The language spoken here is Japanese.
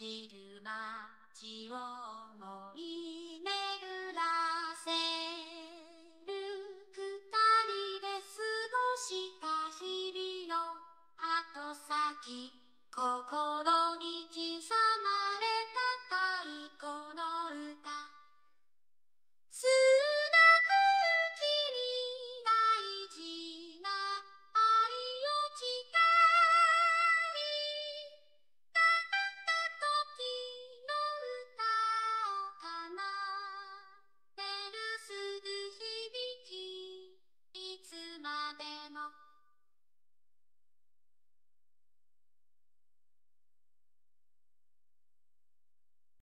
昼る街を思い巡らせる二人で過ごした日々の後先心